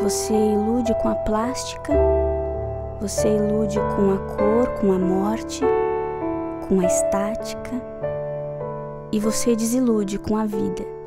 Você ilude com a plástica, você ilude com a cor, com a morte, com a estática e você desilude com a vida.